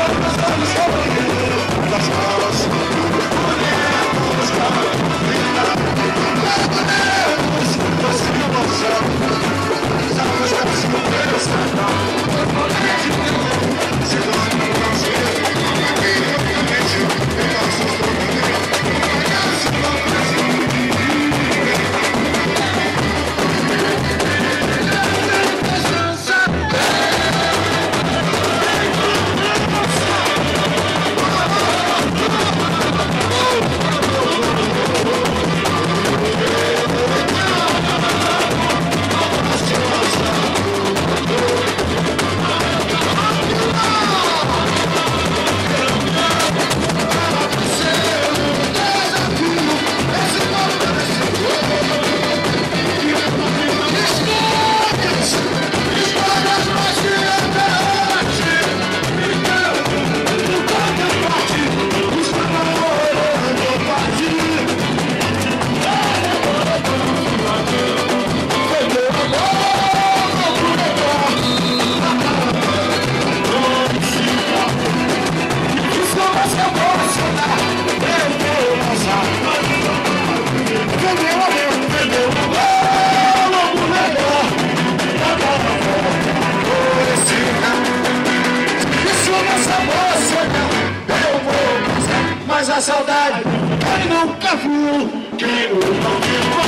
Let's go. saudade. Ele nunca viu o não viu.